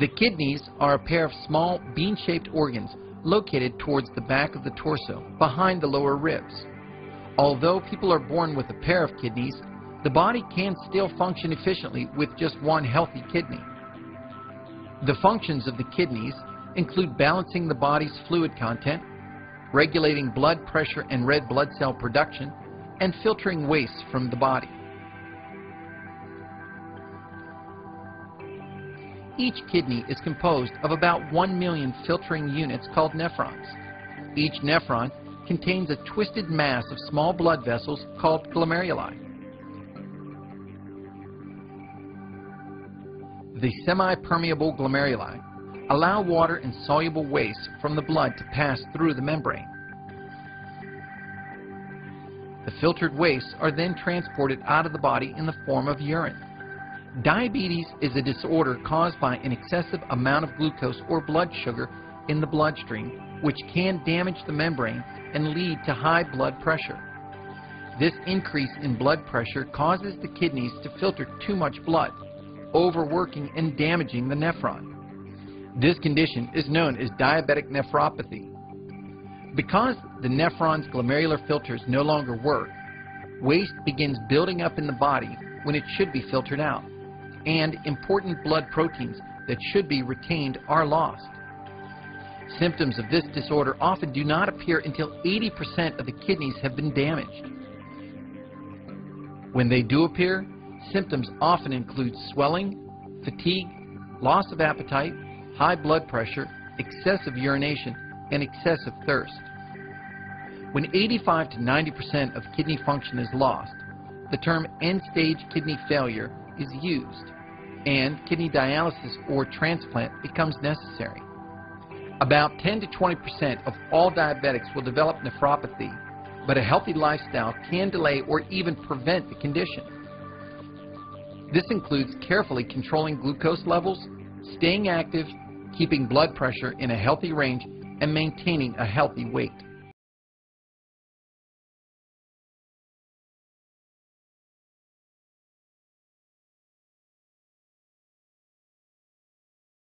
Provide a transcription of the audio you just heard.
The kidneys are a pair of small bean-shaped organs located towards the back of the torso, behind the lower ribs. Although people are born with a pair of kidneys, the body can still function efficiently with just one healthy kidney. The functions of the kidneys include balancing the body's fluid content, regulating blood pressure and red blood cell production, and filtering waste from the body. Each kidney is composed of about 1 million filtering units called nephrons. Each nephron contains a twisted mass of small blood vessels called glomeruli. The semi-permeable glomeruli allow water and soluble waste from the blood to pass through the membrane. The filtered wastes are then transported out of the body in the form of urine. Diabetes is a disorder caused by an excessive amount of glucose or blood sugar in the bloodstream, which can damage the membrane and lead to high blood pressure. This increase in blood pressure causes the kidneys to filter too much blood, overworking and damaging the nephron. This condition is known as diabetic nephropathy. Because the nephron's glomerular filters no longer work, waste begins building up in the body when it should be filtered out and important blood proteins that should be retained are lost. Symptoms of this disorder often do not appear until 80% of the kidneys have been damaged. When they do appear, symptoms often include swelling, fatigue, loss of appetite, high blood pressure, excessive urination, and excessive thirst. When 85 to 90% of kidney function is lost, the term end-stage kidney failure is used and kidney dialysis or transplant becomes necessary. About 10 to 20% of all diabetics will develop nephropathy, but a healthy lifestyle can delay or even prevent the condition. This includes carefully controlling glucose levels, staying active, keeping blood pressure in a healthy range, and maintaining a healthy weight.